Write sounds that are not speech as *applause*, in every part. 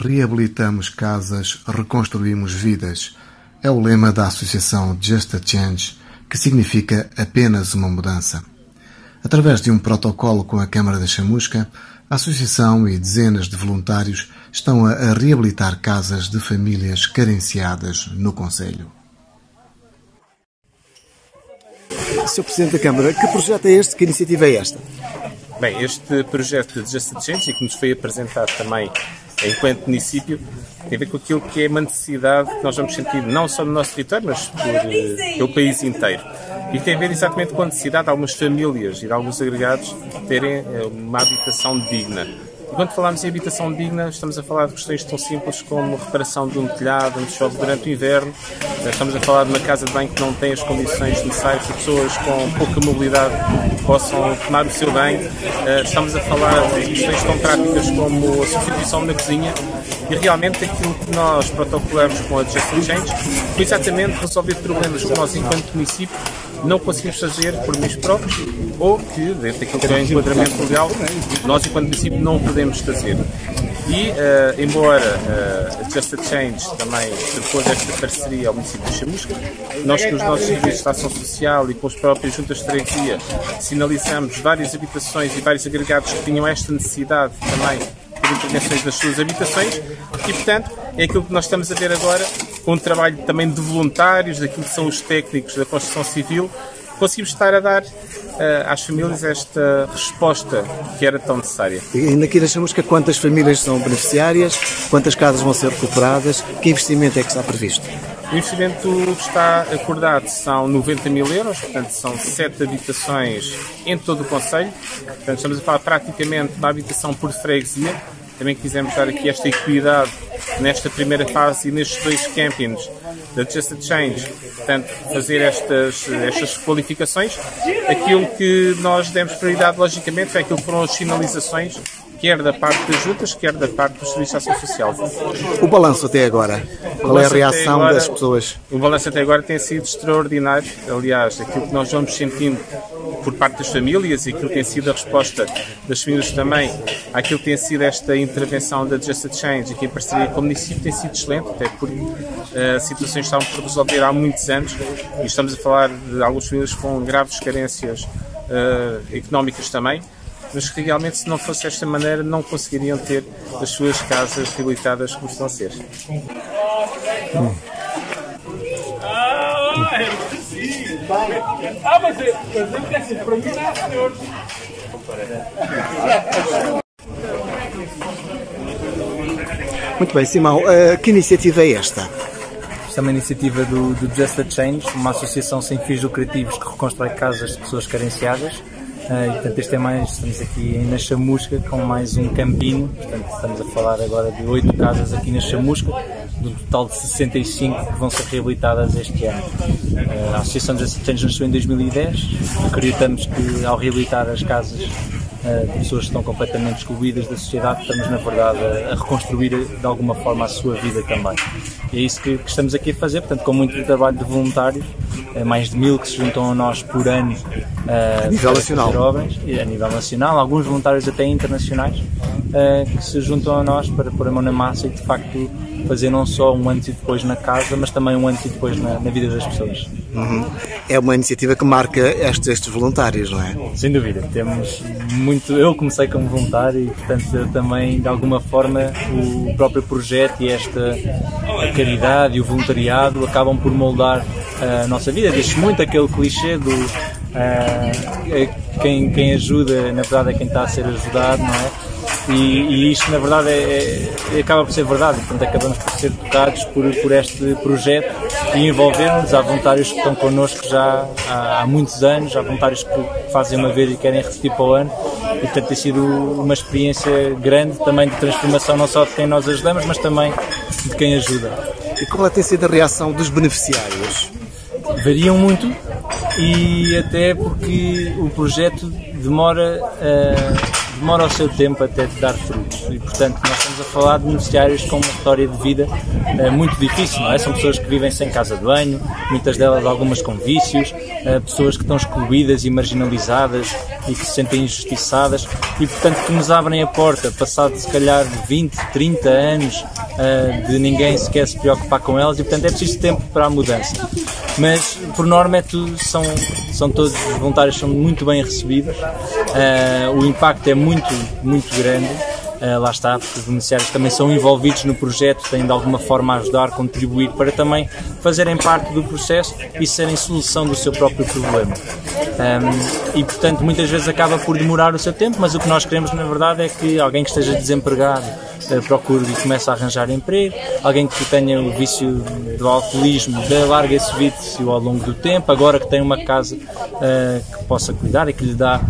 Reabilitamos casas, reconstruímos vidas. É o lema da associação Just a Change, que significa apenas uma mudança. Através de um protocolo com a Câmara da Chamusca, a associação e dezenas de voluntários estão a reabilitar casas de famílias carenciadas no Conselho. Sr. Presidente da Câmara, que projeto é este? Que iniciativa é esta? Bem, este projeto de Just a Change, que nos foi apresentado também enquanto município, tem a ver com aquilo que é uma necessidade que nós vamos sentir não só no nosso território, mas por, eh, pelo país inteiro. E tem a ver exatamente com a necessidade de algumas famílias e de alguns agregados terem eh, uma habitação digna. E quando falamos em habitação digna, estamos a falar de questões tão simples como reparação de um telhado onde chove durante o inverno, eh, estamos a falar de uma casa de banho que não tem as condições necessárias pessoas com pouca mobilidade possam tomar o seu banho, eh, estamos a falar de questões tão práticas como a substituição na cozinha e realmente aquilo que nós protocolamos com a Just Change foi exatamente resolver problemas que nós, enquanto município, não conseguimos fazer por meios próprios ou que, dentro daquilo que é o enquadramento legal, nós, enquanto município, não podemos fazer. E, uh, embora uh, a Just a Change também propôs esta parceria ao município de Chamusca, nós com os nossos serviços de ação social e com as próprias juntas de freguesia sinalizamos várias habitações e vários agregados que tinham esta necessidade também por intervenções das suas habitações. E, portanto, é aquilo que nós estamos a ver agora, com um trabalho também de voluntários, daquilo que são os técnicos da construção civil, conseguimos estar a dar uh, às famílias esta resposta que era tão necessária. E aqui deixamos que quantas famílias são beneficiárias, quantas casas vão ser recuperadas, que investimento é que está previsto? O investimento que está acordado são 90 mil euros, portanto são sete habitações em todo o Conselho. Portanto, estamos a falar praticamente uma habitação por freguesia. Também quisemos dar aqui esta equidade nesta primeira fase e nestes dois campings da Just a Change, portanto, fazer estas, estas qualificações. Aquilo que nós demos prioridade, logicamente, foi aquilo que foram as sinalizações quer da parte das juntas, quer da parte do Serviço de Ação Social. O balanço até agora? Qual é a reação agora, das pessoas? O balanço até agora tem sido extraordinário. Aliás, aquilo que nós vamos sentindo por parte das famílias e aquilo que tem sido a resposta das famílias também àquilo que tem sido esta intervenção da Just a Change aqui em parceria com o município tem sido excelente, até porque uh, situações estavam por resolver há muitos anos e estamos a falar de algumas famílias com graves carências uh, económicas também mas que realmente se não fosse desta maneira não conseguiriam ter as suas casas reabilitadas como estão a ser. Hum. Ah, mas eu, mas eu para mim não senhor. Muito bem, Simão, uh, que iniciativa é esta? Esta é uma iniciativa do, do Just a Change, uma associação sem fins lucrativos que reconstrói casas de pessoas carenciadas Uh, e, portanto, este é mais, estamos aqui na Chamusca com mais um campinho, portanto, estamos a falar agora de 8 casas aqui na Chamusca, do total de 65 que vão ser reabilitadas este ano. Uh, a Associação de Assistentes nasceu em 2010, acreditamos que ao reabilitar as casas pessoas que estão completamente excluídas da sociedade, estamos na verdade a, a reconstruir de alguma forma a sua vida também. E é isso que, que estamos aqui a fazer, portanto, com muito trabalho de voluntários, mais de mil que se juntam a nós por ano uh, a nível nacional. Obras, a nível nacional, alguns voluntários até internacionais uh, que se juntam a nós para pôr a mão na massa e de facto fazer não só um antes e depois na casa, mas também um antes e depois na, na vida das pessoas. Uhum. É uma iniciativa que marca estes, estes voluntários, não é? Sem dúvida, temos muito. Eu comecei como voluntário e, portanto, também de alguma forma o próprio projeto e esta caridade e o voluntariado acabam por moldar a nossa vida. Diz muito aquele clichê do Uh, quem, quem ajuda, na verdade, é quem está a ser ajudado, não é? E, e isto, na verdade, é, é, acaba por ser verdade. Portanto, acabamos por ser tocados por, por este projeto e envolvermos. Há voluntários que estão connosco já há, há, muitos anos, há voluntários que fazem uma vez e querem repetir para o ano. E, portanto, tem sido uma experiência grande também de transformação, não só de quem nós ajudamos, mas também de quem ajuda. E qual é tem sido a reação dos beneficiários? Variam muito, e até porque o projeto demora, uh, demora o seu tempo até te dar frutos. E, portanto, nós estamos a falar de beneficiários com uma história de vida uh, muito difícil, não é? São pessoas que vivem sem casa de banho, muitas delas algumas com vícios, uh, pessoas que estão excluídas e marginalizadas e que se sentem injustiçadas e, portanto, que nos abrem a porta, passado se calhar 20, 30 anos uh, de ninguém sequer se preocupar com elas e, portanto, é preciso tempo para a mudança. Mas, por norma, é tudo, são, são todos os voluntários são muito bem recebidos, uh, o impacto é muito, muito grande. Uh, lá está, porque os beneficiários também são envolvidos no projeto, têm de alguma forma ajudar, contribuir para também fazerem parte do processo e serem solução do seu próprio problema. Um, e portanto, muitas vezes acaba por demorar o seu tempo, mas o que nós queremos na verdade é que alguém que esteja desempregado uh, procure e comece a arranjar emprego, alguém que tenha o vício do alcoolismo, largue esse vício ao longo do tempo, agora que tem uma casa uh, que possa cuidar e que lhe dá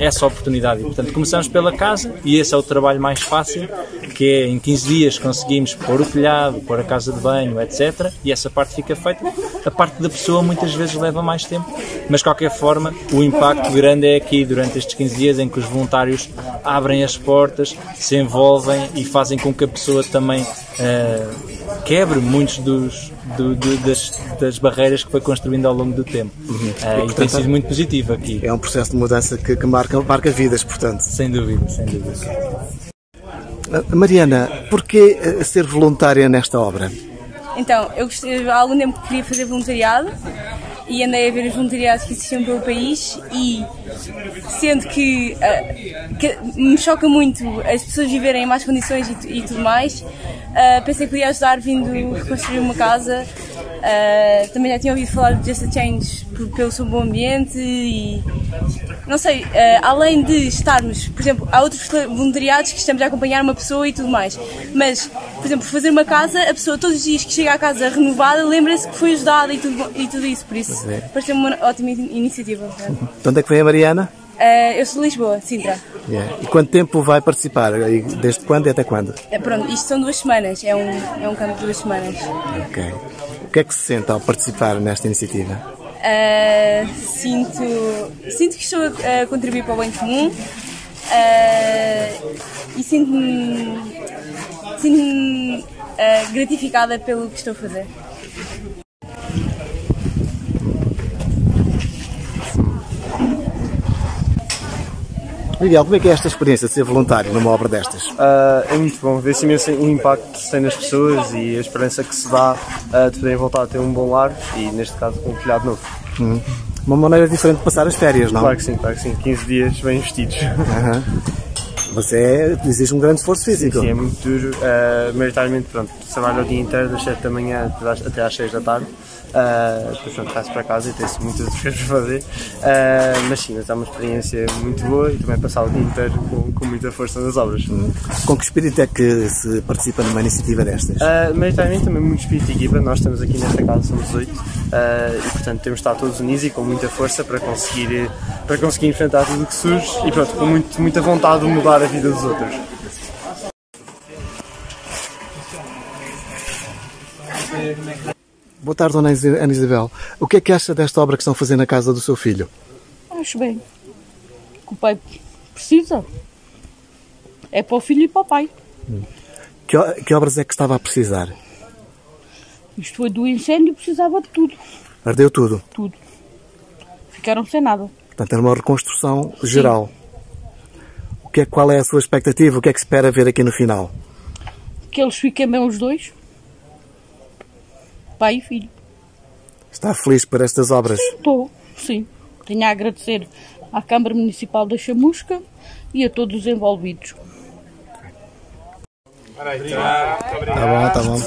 essa oportunidade. E, portanto, começamos pela casa e esse é o trabalho mais fácil, que é em 15 dias conseguimos pôr o telhado, pôr a casa de banho, etc. E essa parte fica feita. A parte da pessoa muitas vezes leva mais tempo, mas de qualquer forma o impacto grande é aqui durante estes 15 dias em que os voluntários abrem as portas, se envolvem e fazem com que a pessoa também uh, quebre muitos dos, do, do, das, das, barreiras que foi construindo ao longo do tempo. Uhum. Uh, e, portanto, e tem sido muito positivo aqui. É um processo de mudança que, que marca, marca vidas, portanto. Sem dúvida, sem dúvida. Mariana, porquê ser voluntária nesta obra? Então, eu há algum tempo queria fazer voluntariado e andei a ver os voluntariados que existiam pelo país e sendo que, uh, que me choca muito as pessoas viverem em más condições e, e tudo mais, uh, pensei que podia ajudar vindo reconstruir uma casa Uh, também já tinha ouvido falar de Just a Change pelo seu bom ambiente e não sei, uh, além de estarmos, por exemplo, há outros voluntariados que estamos a acompanhar uma pessoa e tudo mais, mas, por exemplo, fazer uma casa, a pessoa todos os dias que chega à casa renovada lembra-se que foi ajudada e tudo, e tudo isso, por isso é. parece uma ótima iniciativa. De onde é que vem a Mariana? Uh, eu sou de Lisboa, Sintra. Yeah. E quanto tempo vai participar? Desde quando e até quando? pronto, isto são duas semanas, é um, é um campo de duas semanas. Ok que é que se sente ao participar nesta iniciativa? Uh, sinto, sinto que estou a contribuir para o bem comum uh, e sinto-me sinto uh, gratificada pelo que estou a fazer. Miguel, como é que é esta experiência de ser voluntário numa obra destas? Uh, é muito bom, vê-se imenso o impacto que se tem nas pessoas e a esperança que se dá uh, de poderem voltar a ter um bom lar e, neste caso, um telhado novo. Hum. Uma maneira diferente de passar as férias, não? Claro que sim, claro que sim. 15 dias bem investidos. Uhum. Você é, exige um grande esforço físico. Sim, sim é muito duro. Uh, maioritariamente, pronto, trabalho o dia inteiro, das 7 da manhã até às 6 da tarde. Uh, depois pronto, vai-se para casa e tem-se muitas outras *laughs* coisas para fazer. Uh, mas sim, mas é uma experiência muito boa e também passar o dia inteiro com, com muita força nas obras. Hum. Com que espírito é que se participa numa iniciativa destas? Uh, maioritariamente também muito espírito de equipa. Nós estamos aqui nesta casa, somos oito uh, e portanto temos de estar todos unidos e com muita força para conseguir, para conseguir enfrentar tudo o que surge e pronto, com muito, muita vontade de mudar a vida dos outros. Boa tarde, Ana Isabel. O que é que acha desta obra que estão a fazer na casa do seu filho? Acho bem. Que o pai precisa. É para o filho e para o pai. Que, que obras é que estava a precisar? Isto foi do incêndio, precisava de tudo. Ardeu tudo? Tudo. Ficaram sem nada. Portanto, era uma reconstrução geral. O que é, qual é a sua expectativa? O que é que espera ver aqui no final? Que eles fiquem bem os dois pai e filho. Está feliz por estas obras? Sim, estou, sim. Tenho a agradecer à Câmara Municipal da Chamusca e a todos os envolvidos. Tá bom, tá bom.